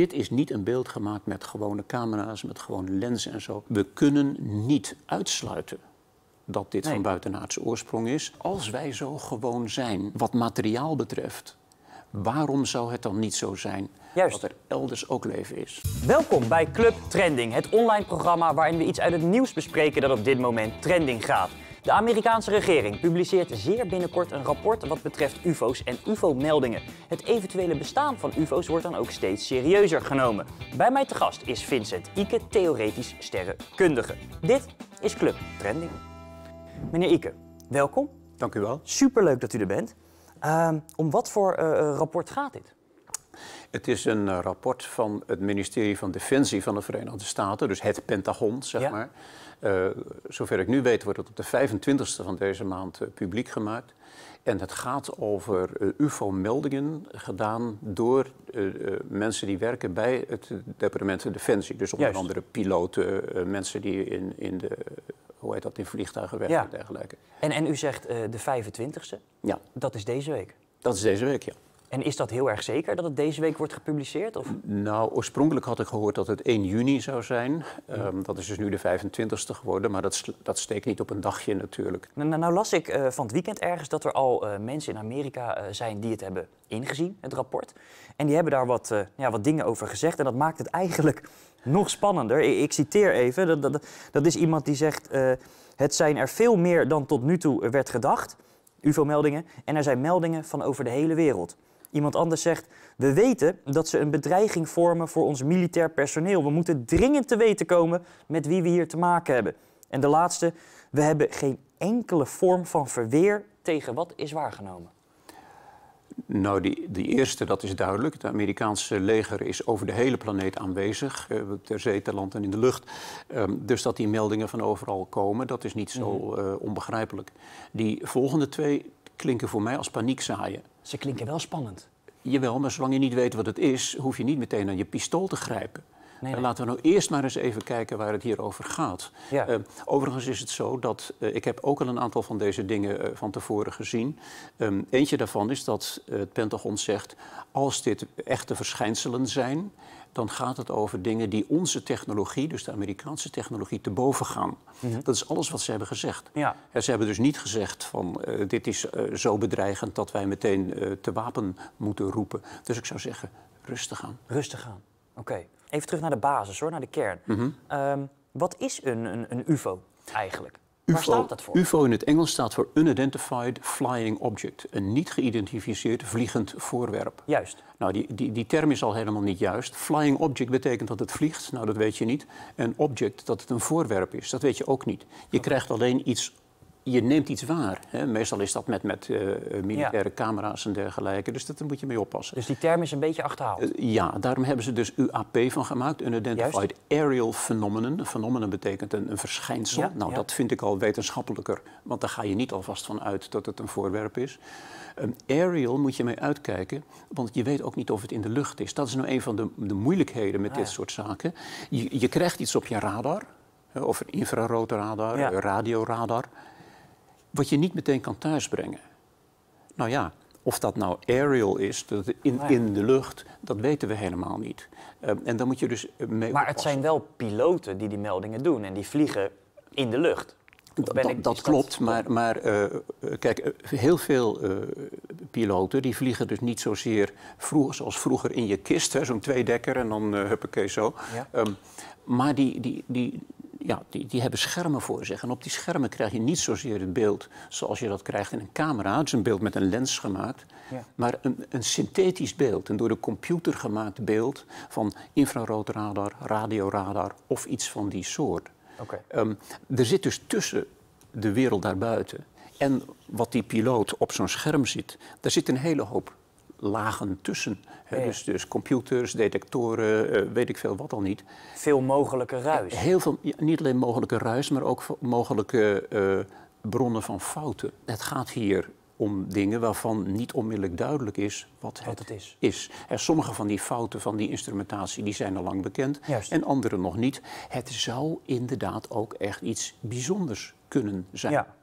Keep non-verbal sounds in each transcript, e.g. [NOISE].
dit is niet een beeld gemaakt met gewone camera's, met gewone lenzen en zo. We kunnen niet uitsluiten dat dit Nee. van buitenaardse oorsprong is. Als wij zo gewoon zijn, wat materiaal betreft, waarom zou het dan niet zo zijn Juist. dat er elders ook leven is? Welkom bij Club Trending, het online programma waarin we iets uit het nieuws bespreken dat op dit moment trending gaat. De Amerikaanse regering publiceert zeer binnenkort een rapport wat betreft UFO's en UFO-meldingen. Het eventuele bestaan van UFO's wordt dan ook steeds serieuzer genomen. Bij mij te gast is Vincent Ike, theoretisch sterrenkundige. Dit is Club Trending. Meneer Ike, welkom. Dank u wel. Superleuk dat u er bent. Ehm, om wat voor eh, eh, rapport gaat dit? Het is een eh, rapport van het ministerie van Defensie van de Verenigde Staten, dus het Pentagon, zeg Ja. maar. Eh, zover ik nu weet wordt het op de 25e van deze maand eh, publiek gemaakt. En het gaat over eh, UFO-meldingen gedaan door mensen die werken bij het departement van Defensie. Dus onder Juist. andere piloten, mensen die in, in de, hoe heet dat, in vliegtuigen werken Ja. en dergelijke. En, en u zegt de 25e, Ja, dat is deze week. dat is deze week, ja. En is dat heel erg zeker dat het deze week wordt gepubliceerd? Of? Nou, oorspronkelijk had ik gehoord dat het 1 juni zou zijn. Ehm, dat is dus nu de 25ste geworden, maar dat, dat steekt niet op een dagje natuurlijk. Nou, nou, nou las ik eh, van het weekend ergens dat er al eh, mensen in Amerika eh, zijn die het hebben ingezien, het rapport. En die hebben daar wat, ja, wat dingen over gezegd. En dat maakt het eigenlijk [LAUGHS] nog spannender. Ik, ik citeer even. Dat, dat, dat is iemand die zegt: Het zijn er veel meer dan tot nu toe werd gedacht. UFO-meldingen. En er zijn meldingen van over de hele wereld. Iemand anders zegt: We weten dat ze een bedreiging vormen voor ons militair personeel. We moeten dringend te weten komen met wie we hier te maken hebben. En de laatste: We hebben geen enkele vorm van verweer tegen wat is waargenomen. Nou, die, die eerste, dat is duidelijk. Het Amerikaanse leger is over de hele planeet aanwezig, eh, ter zee, ter land en in de lucht. Ehm, dus dat die meldingen van overal komen, dat is niet zo eh, onbegrijpelijk. Die volgende twee klinken voor mij als paniekzaaien. Ze klinken wel spannend. Jawel, maar zolang je niet weet wat het is, hoef je niet meteen aan je pistool te grijpen. Nee, Eh, nee. Laten we nou eerst maar eens even kijken waar het hier over gaat. Ja. Eh, overigens is het zo dat eh, ik heb ook al een aantal van deze dingen van tevoren gezien. Ehm, eentje daarvan is dat het Pentagon zegt: als dit echte verschijnselen zijn, dan gaat het over dingen die onze technologie, dus de Amerikaanse technologie, te boven gaan. Dat is alles wat ze hebben gezegd. Mhm. Ja. En ze hebben dus niet gezegd van eh, dit is eh, zo bedreigend dat wij meteen eh, te wapen moeten roepen. Dus ik zou zeggen, rustig aan. Rustig aan. Oké. Even terug naar de basis hoor, naar de kern. Ehm, wat is een, een, een UFO eigenlijk? Waar staat dat voor? UFO in het Engels staat voor Unidentified Flying Object. Een niet geïdentificeerd vliegend voorwerp. Juist. Nou, die, die, die term is al helemaal niet juist. Flying object betekent dat het vliegt. Nou, dat weet je niet. En object, dat het een voorwerp is. Dat weet je ook niet. Je krijgt alleen iets... Je neemt iets waar. Hè? Meestal is dat met, met eh, militaire camera's en dergelijke. Dus dat, daar moet je mee oppassen. Dus die term is een beetje achterhaald. Eh, Ja, daarom hebben ze dus UAP van gemaakt. Unidentified Aerial Phenomenon. Een phenomenon betekent een, een verschijnsel. Ja, nou, ja. dat vind ik al wetenschappelijker. Want daar ga je niet alvast van uit dat het een voorwerp is. Een aerial moet je mee uitkijken, want je weet ook niet of het in de lucht is. Dat is nou een van de, de moeilijkheden met Ah, dit soort zaken. Je, je krijgt iets op je radar, of een infraroodradar, radioradar, wat je niet meteen kan thuisbrengen. Nou ja, of dat nou aerial is, dat in, ja. in de lucht, dat weten we helemaal niet. Ehm, en dan moet je dus eh, mee Maar het zijn wel piloten die die meldingen doen en die vliegen in de lucht. Dat, ik- dat klopt, maar, maar eh, eh, kijk, heel veel piloten die vliegen dus niet zozeer vroeger, zoals vroeger in je kist, zo'n tweedekker en dan huppakee zo. Ja. Ehm, maar die, die, die, ja, die, die hebben schermen voor zich. En op die schermen krijg je niet zozeer het beeld zoals je dat krijgt in een camera. Het is een beeld met een lens gemaakt. Ja. Maar een, een synthetisch beeld, een door de computer gemaakt beeld van infraroodradar, radioradar of iets van die soort. Oké. Ehm, er zit dus tussen de wereld daarbuiten en wat die piloot op zo'n scherm ziet, daar zit een hele hoop lagen tussen. hè. Ja, ja. Dus, dus computers, detectoren, eh, weet ik veel wat al niet. Veel mogelijke ruis. Heel veel, niet alleen mogelijke ruis, maar ook mogelijke eh, bronnen van fouten. Het gaat hier om dingen waarvan niet onmiddellijk duidelijk is wat, Wat het, het is. is. En sommige van die fouten van die instrumentatie die zijn al lang bekend Juist. en andere nog niet. Het zou inderdaad ook echt iets bijzonders kunnen zijn. Ja.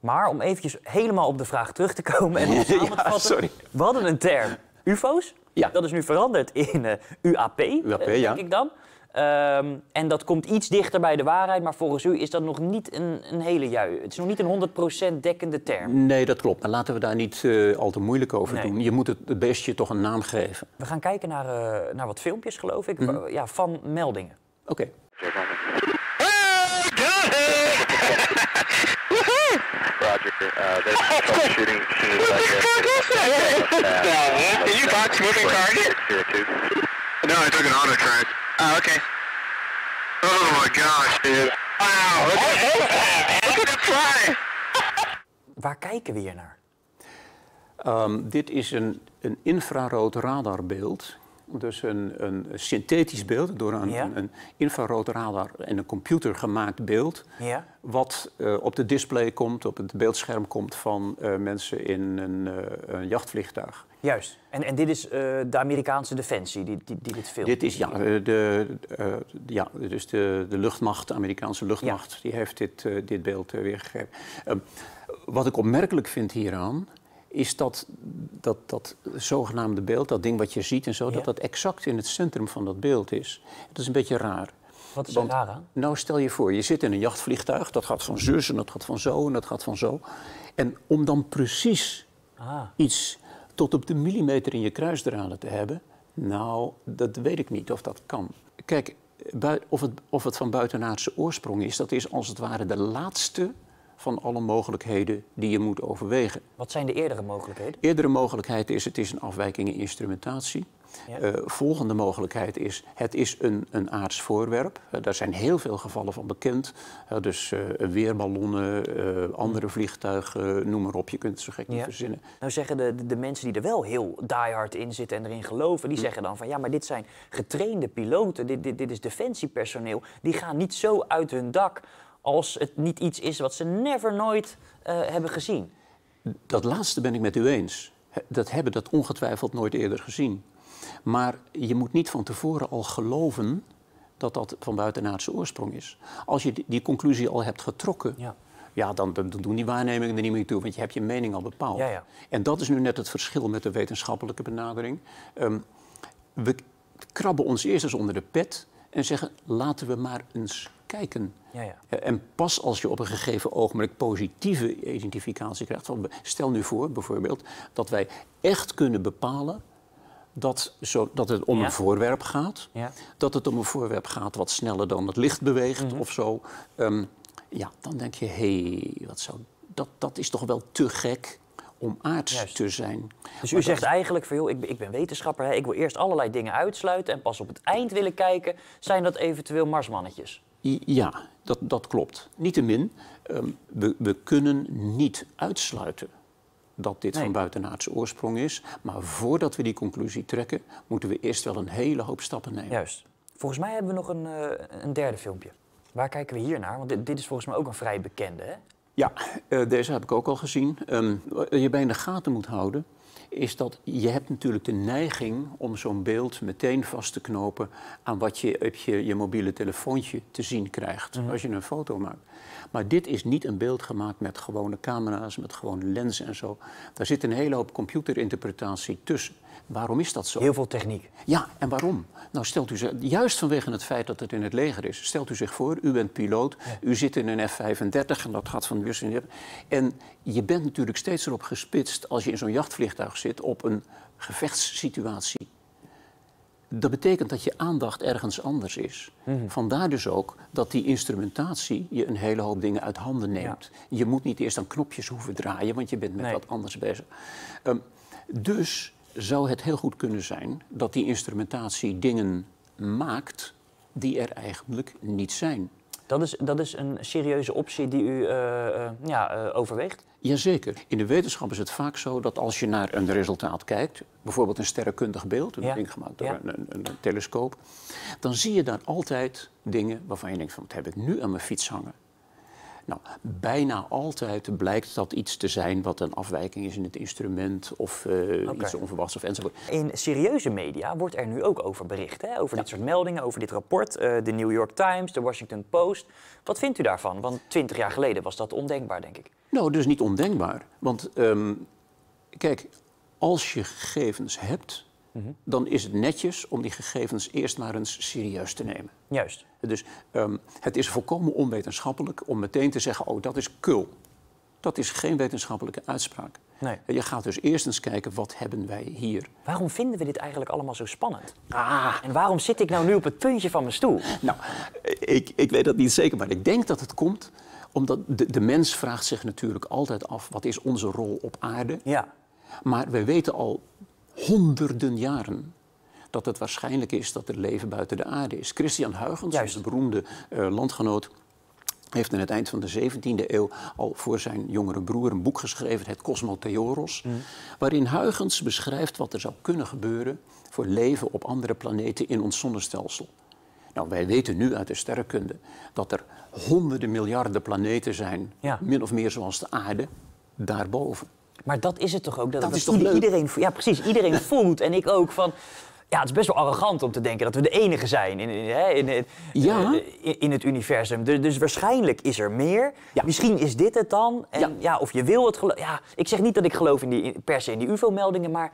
Maar om eventjes helemaal op de vraag terug te komen en om [LAUGHS] samen te Ja, vatten. sorry. We hadden een term. UFO's? Ja. Dat is nu veranderd in eh, UAP, eh, UAP, denk ja. ik dan. Ehm, en dat komt iets dichter bij de waarheid, maar volgens u is dat nog niet een, een hele juiste. Het is nog niet een 100% dekkende term. Nee, dat klopt. Maar laten we daar niet eh, al te moeilijk over Nee. doen. Je moet het, het beestje toch een naam geven. We gaan kijken naar, eh, naar wat filmpjes, geloof ik, wa- ja, van meldingen. Oké. Roger. Uh, there's troubleshooting as soon as I get Did [LAUGHS] you box moving target? No, I took an auto track. Oh, okay. Oh my gosh, dude. Wow, look at, look at it fly. [LAUGHS] Waar kijken we hier naar? Ehm, dit is een, een infrarood radarbeeld. Dus een, een synthetisch beeld, door een, Ja. een, een infrarood radar en een computer gemaakt beeld. Ja? Wat eh, op de display komt, op het beeldscherm komt van eh, mensen in een, eh, een jachtvliegtuig. Juist. En, en dit is de Amerikaanse defensie die, die, die dit filmt. Dit is ja, de, ja, dus de, de luchtmacht, de Amerikaanse luchtmacht, die heeft dit, dit beeld weergegeven. Ehm, wat ik opmerkelijk vind hieraan, is dat, dat dat zogenaamde beeld, dat ding wat je ziet en zo, Ja. dat dat exact in het centrum van dat beeld is. Dat is een beetje raar. Wat is er Want- raar aan? Nou, stel je voor, je zit in een jachtvliegtuig, dat gaat van zus en dat gaat van zo en dat gaat van zo. En om dan precies Ah, iets tot op de millimeter in je kruisdraden te hebben, nou, dat weet ik niet of dat kan. Kijk, of het, of het van buitenaardse oorsprong is, dat is als het ware de laatste van alle mogelijkheden die je moet overwegen. wat zijn de eerdere mogelijkheden? Eerdere mogelijkheid is, het is een afwijking in instrumentatie. Ja. Eh, volgende mogelijkheid is, het is een, een aards voorwerp. Daar zijn heel veel gevallen van bekend. Eh, dus eh, weerballonnen, eh, andere vliegtuigen, noem maar op. Je kunt het zo gek niet verzinnen. Nou zeggen de, de, mensen die er wel heel diehard in zitten en erin geloven, die zeggen dan van ja, maar dit zijn getrainde piloten, dit, dit, dit is defensiepersoneel. Die gaan niet zo uit hun dak als het niet iets is wat ze never nooit eh, hebben gezien. Dat laatste ben ik met u eens. Dat hebben dat ongetwijfeld nooit eerder gezien. Maar je moet niet van tevoren al geloven dat dat van buitenaardse oorsprong is. Als je die, die conclusie al hebt getrokken, Ja. ja, dan, dan doen die waarnemingen er niet meer toe, want je hebt je mening al bepaald. Ja, ja. En dat is nu net het verschil met de wetenschappelijke benadering. Ehm, we krabben ons eerst eens onder de pet en zeggen: laten we maar eens kijken. Ja, ja. Eh, En pas als je op een gegeven ogenblik positieve identificatie krijgt. Van, stel nu voor bijvoorbeeld dat wij echt kunnen bepalen dat, zo, dat het om Ja. een voorwerp gaat. Ja. Dat het om een voorwerp gaat wat sneller dan het licht beweegt Mhm. of zo. Ehm, ja, dan denk je, hé, hey, wat zou, dat, dat is toch wel te gek om aards Juist. te zijn. Dus u zegt eigenlijk van joh, ik, ben- ik ben wetenschapper, hè, ik wil eerst allerlei dingen uitsluiten en pas op het eind willen kijken, zijn dat eventueel marsmannetjes? Ja, dat, dat klopt. Niettemin, ehm we, we kunnen niet uitsluiten dat dit Nee. van buitenaardse oorsprong is. Maar voordat we die conclusie trekken, moeten we eerst wel een hele hoop stappen nemen. Juist. Volgens mij hebben we nog een, eh, een derde filmpje. Waar kijken we hier naar? Want dit, dit is volgens mij ook een vrij bekende, hè? Ja, eh, deze heb ik ook al gezien. Ehm, wat je bij in de gaten moet houden, is dat je hebt natuurlijk de neiging om zo'n beeld meteen vast te knopen aan wat je op je, je mobiele telefoontje te zien krijgt als je een foto maakt. Maar dit is niet een beeld gemaakt met gewone camera's, met gewone lenzen en zo. Daar zit een hele hoop computerinterpretatie tussen. Waarom is dat zo? Heel veel techniek. Ja, en waarom? Nou, stelt u zich, juist vanwege het feit dat het in het leger is, stelt u zich voor, u bent piloot, u zit in een F-35 en dat gaat van En je bent natuurlijk steeds erop gespitst, als je in zo'n jachtvliegtuig zit, op een gevechtssituatie. Dat betekent dat je aandacht ergens anders is. Vandaar dus ook dat die instrumentatie je een hele hoop dingen uit handen neemt. Je moet niet eerst aan knopjes hoeven draaien, want je bent met Nee. wat anders bezig. Ehm, dus zou het heel goed kunnen zijn dat die instrumentatie dingen maakt die er eigenlijk niet zijn. Dat is, dat is een serieuze optie die u eh, eh, ja, eh, overweegt. Jazeker. In de wetenschap is het vaak zo dat als je naar een resultaat kijkt, bijvoorbeeld een sterrenkundig beeld, een Ja. ding gemaakt door Ja. een, een, een telescoop, dan zie je daar altijd dingen waarvan je denkt van wat heb ik nu aan mijn fiets hangen. Nou, bijna altijd blijkt dat iets te zijn wat een afwijking is in het instrument of eh, iets onverwachts of enzovoort. In serieuze media wordt er nu ook over bericht. Hè? Over dit soort meldingen, over dit rapport. eh, de New York Times, de Washington Post. Wat vindt u daarvan? Want twintig jaar geleden was dat ondenkbaar, denk ik. Nou, dus niet ondenkbaar. Want ehm, kijk, als je gegevens hebt dan is het netjes om die gegevens eerst maar eens serieus te nemen. Juist. Dus ehm, het is volkomen onwetenschappelijk om meteen te zeggen: oh, dat is kul. Dat is geen wetenschappelijke uitspraak. Nee. Je gaat dus eerst eens kijken, wat hebben wij hier? Waarom vinden we dit eigenlijk allemaal zo spannend? Ah, En waarom zit ik nou nu op het puntje van mijn stoel? nou, ik, ik weet dat niet zeker, maar ik denk dat het komt omdat de, de mens vraagt zich natuurlijk altijd af, wat is onze rol op aarde? Ja. Maar we weten al honderden jaren dat het waarschijnlijk is dat er leven buiten de aarde is. Christian Huygens, Juist. onze beroemde eh, landgenoot, heeft aan het eind van de 17e eeuw al voor zijn jongere broer een boek geschreven, het Cosmotheoros, waarin Huygens beschrijft wat er zou kunnen gebeuren voor leven op andere planeten in ons zonnestelsel. Nou, wij weten nu uit de sterrenkunde dat er honderden miljarden planeten zijn, Ja. min of meer zoals de aarde, daarboven. Maar dat is het toch ook? Dat, Dat dat is toch leuk? Iedereen, ja, precies. Iedereen [LAUGHS] voelt. En ik ook van... Ja, het is best wel arrogant om te denken dat we de enige zijn in, in, in, in, Ja. eh, in, het universum. Dus, dus waarschijnlijk is er meer. Ja. Misschien is dit het dan. En ja. Ja. of je wil het geloven. Ja, ik zeg niet dat ik geloof in die, per se in die UFO-meldingen, maar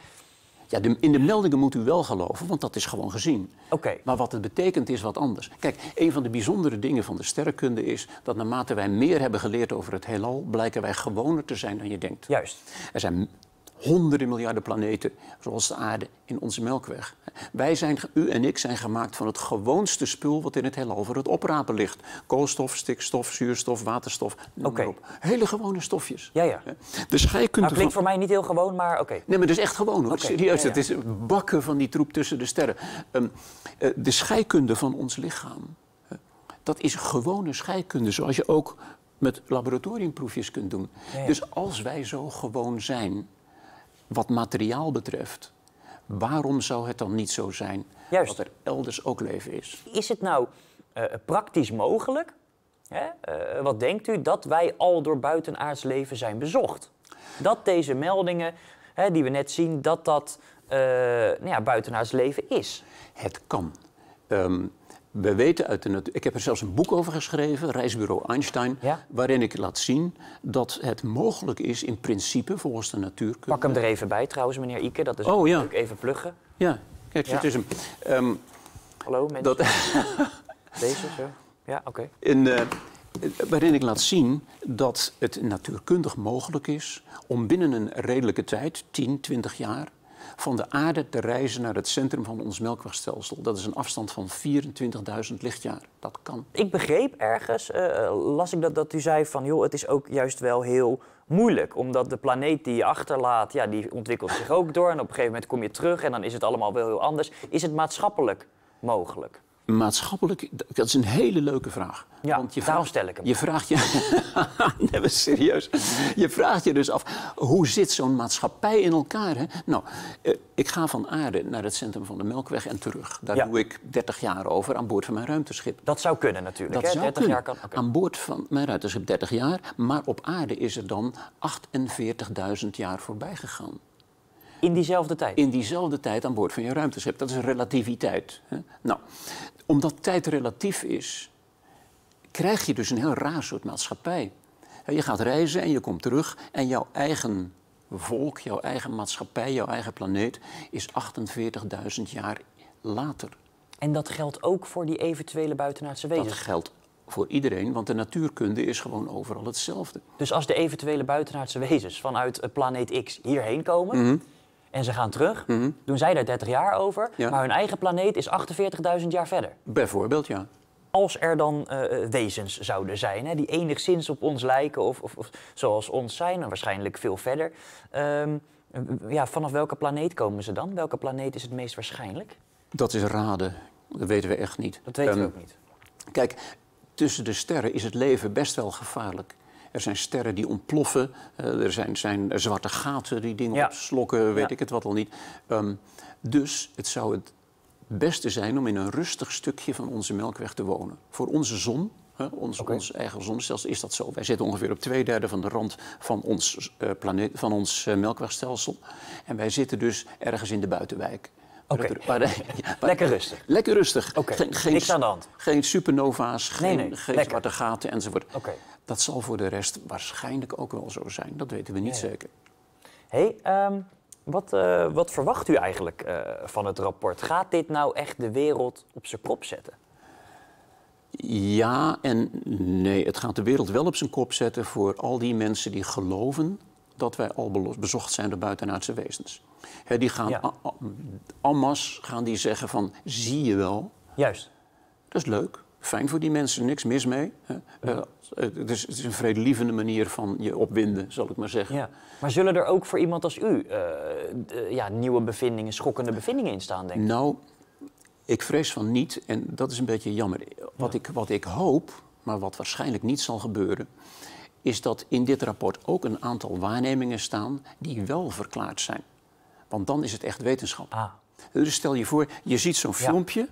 Ja, de- in de meldingen moet u wel geloven, want dat is gewoon gezien. Oké. Maar wat het betekent is wat anders. Kijk, een van de bijzondere dingen van de sterrenkunde is dat naarmate wij meer hebben geleerd over het heelal, blijken wij gewoner te zijn dan je denkt. juist. Er zijn honderden miljarden planeten, zoals de aarde, in onze melkweg. Wij zijn, u en ik zijn gemaakt van het gewoonste spul wat in het heelal voor het oprapen ligt. Koolstof, stikstof, zuurstof, waterstof, noem maar op. Hele gewone stofjes. Ja, ja. De scheikunde Nou, klinkt voor mij niet heel gewoon, maar oké. Nee, maar dat is echt gewoon hoor. Oké, Serieus, ja, ja. het is bakken van die troep tussen de sterren. Ehm, eh, de scheikunde van ons lichaam, dat is gewone scheikunde, zoals je ook met laboratoriumproefjes kunt doen. Ja, ja. Dus als wij zo gewoon zijn, wat materiaal betreft, waarom zou het dan niet zo zijn Juist. dat er elders ook leven is? Is het nou eh, praktisch mogelijk, hè, eh, wat denkt u, dat wij al door buitenaards leven zijn bezocht? Dat deze meldingen hè, die we net zien, dat dat eh, nou ja, buitenaards leven is? Het kan. Ehm, we weten uit de natuur. Ik heb er zelfs een boek over geschreven, Reisbureau Einstein, Ja. waarin ik laat zien dat het mogelijk is in principe volgens de natuurkunde. Pak hem er even bij trouwens, meneer Ike, dat is Oh, ja. even pluggen. Ja, kijk, Ja. dit is hem. Ehm, Hallo mensen, dat, [LAUGHS] deze zo. Ja, oké. in, eh, waarin ik laat zien dat het natuurkundig mogelijk is om binnen een redelijke tijd, 10, 20 jaar, van de aarde te reizen naar het centrum van ons melkwegstelsel. Dat is een afstand van 24.000 lichtjaar. Dat kan. Ik begreep ergens, eh, las ik dat, dat u zei van, joh, het is ook juist wel heel moeilijk. Omdat de planeet die je achterlaat, ja, die ontwikkelt zich ook door. En op een gegeven moment kom je terug en dan is het allemaal wel heel anders. Is het maatschappelijk mogelijk? Maatschappelijk, dat is een hele leuke vraag. Ja, daarom stel ik hem. Je vraagt je, [LAUGHS] nee, serieus. Je vraagt je dus af, hoe zit zo'n maatschappij in elkaar? Hè? Nou, eh, ik ga van aarde naar het centrum van de Melkweg en terug. Daar Ja. doe ik 30 jaar over aan boord van mijn ruimteschip. Dat zou kunnen natuurlijk, Dat hè? zou 30 kunnen. jaar kan. Aan boord van mijn ruimteschip 30 jaar, maar op aarde is er dan 48.000 jaar voorbij gegaan. In diezelfde tijd. In diezelfde tijd aan boord van je ruimteschip. Dat is relativiteit. Hè? Nou, omdat tijd relatief is, krijg je dus een heel raar soort maatschappij. Je gaat reizen en je komt terug en jouw eigen volk, jouw eigen maatschappij, jouw eigen planeet is 48.000 jaar later. En dat geldt ook voor die eventuele buitenaardse Dat wezens. geldt voor iedereen, want de natuurkunde is gewoon overal hetzelfde. Dus als de eventuele buitenaardse wezens vanuit eh, planeet X hierheen komen en ze gaan terug, doen zij daar 30 jaar over, Ja. maar hun eigen planeet is 48.000 jaar verder. Bijvoorbeeld, ja. Als er dan eh, eh, wezens zouden zijn, hè, die enigszins op ons lijken of, of, of zoals ons zijn, en waarschijnlijk veel verder. ehm, eh, ja, vanaf welke planeet komen ze dan? Welke planeet is het meest waarschijnlijk? Dat is raden. Dat weten we echt niet. Dat weten we Ehm, ook niet. Kijk, tussen de sterren is het leven best wel gevaarlijk. Er zijn sterren die ontploffen, eh, er zijn, zijn zwarte gaten die dingen Ja. opslokken, weet Ja. ik het wat al niet. Ehm, dus het zou het beste zijn om in een rustig stukje van onze melkweg te wonen. Voor onze zon, hè, ons, ons eigen zonnestelsel, is dat zo. Wij zitten ongeveer op twee derde van de rand van ons, eh, planeet, van ons eh, melkwegstelsel. En wij zitten dus ergens in de buitenwijk. Waar Oké. het- waar de- [LAUGHS] ja, waar- Lekker rustig. Lekker rustig. Oké, Geen, geen, niks aan de hand. Geen supernova's, geen, nee, geen zwarte gaten enzovoort. Dat zal voor de rest waarschijnlijk ook wel zo zijn. Dat weten we niet Ja, zeker. hey, ehm, Wat, eh, wat verwacht u eigenlijk eh, van het rapport? Gaat dit nou echt de wereld op zijn kop zetten? Ja en nee. Het gaat de wereld wel op zijn kop zetten voor al die mensen die geloven dat wij al bezocht zijn door buitenaardse wezens. Hè, die gaan Ja. en gaan die zeggen van, zie je wel, Juist. dat is leuk. Fijn voor die mensen, niks mis mee. Eh, het, is, het is een vredelievende manier van je opwinden, zal ik maar zeggen. Ja. Maar zullen er ook voor iemand als u eh, d- ja, nieuwe bevindingen, schokkende bevindingen in staan, denk ik? Nou, ik vrees van niet en dat is een beetje jammer. Wat, ik, wat ik hoop, maar wat waarschijnlijk niet zal gebeuren, is dat in dit rapport ook een aantal waarnemingen staan die wel verklaard zijn. Want dan is het echt wetenschap. Ah, Dus stel je voor, je ziet zo'n Ja. filmpje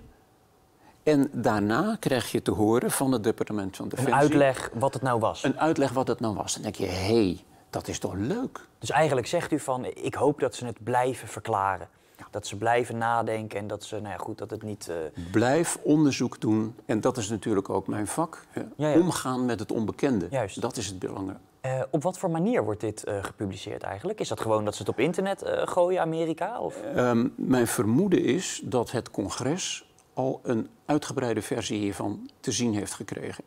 en daarna krijg je te horen van het departement van een Defensie... uitleg wat het nou was. Een uitleg wat het nou was. Dan denk je, hé, hey, dat is toch leuk? Dus eigenlijk zegt u van, ik hoop dat ze het blijven verklaren. Dat ze blijven nadenken en dat ze, nou ja, goed, dat het niet... eh, Blijf onderzoek doen. En dat is natuurlijk ook mijn vak. hè. Ja, ja. Omgaan met het onbekende. Juist. Dat is het belangrijk. eh, op wat voor manier wordt dit eh, gepubliceerd eigenlijk? Is dat gewoon dat ze het op internet gooien, Amerika? Of? Ehm, mijn vermoeden is dat het congres al een uitgebreide versie hiervan te zien heeft gekregen.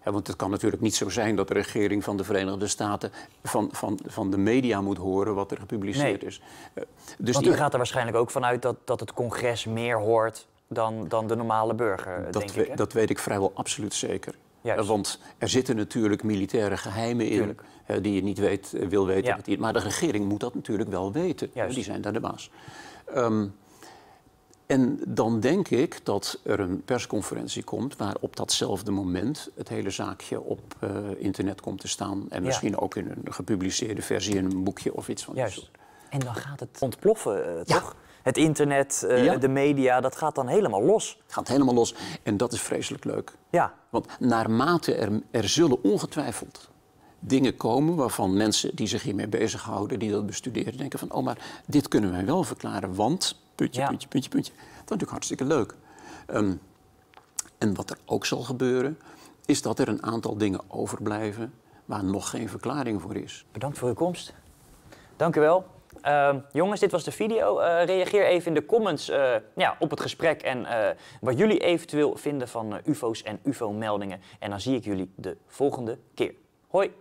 Hè, want het kan natuurlijk niet zo zijn dat de regering van de Verenigde Staten van, van, van de media moet horen wat er gepubliceerd Nee. is. Eh, dus Want die- u gaat er waarschijnlijk ook vanuit dat, dat het congres meer hoort dan, dan de normale burger, dat, denk we- ik. Hè? dat weet ik vrijwel absoluut zeker. Juist. Eh, want er zitten natuurlijk militaire geheimen in die je niet weet, eh, wil weten. Ja. maar de regering moet dat natuurlijk wel weten. Juist. Die zijn daar de baas. Ehm, en dan denk ik dat er een persconferentie komt waar op datzelfde moment het hele zaakje op eh, internet komt te staan. En Ja. misschien ook in een gepubliceerde versie in een boekje of iets van die Juist. soort. En dan gaat het ontploffen, eh, Ja. toch? Het internet, eh, Ja. de media, dat gaat dan helemaal los. Het gaat helemaal los en dat is vreselijk leuk. Ja, Want naarmate er, er zullen ongetwijfeld dingen komen waarvan mensen die zich hiermee bezighouden, die dat bestuderen, denken van, oh, maar dit kunnen wij wel verklaren, want, puntje, Ja. puntje, puntje, puntje. Dat is natuurlijk hartstikke leuk. Ehm, en wat er ook zal gebeuren, is dat er een aantal dingen overblijven waar nog geen verklaring voor is. bedankt voor uw komst. Dank u wel. Ehm, jongens, dit was de video. Eh, reageer even in de comments eh, ja, op het gesprek en eh, wat jullie eventueel vinden van UFO's en UFO-meldingen. En dan zie ik jullie de volgende keer. Hoi!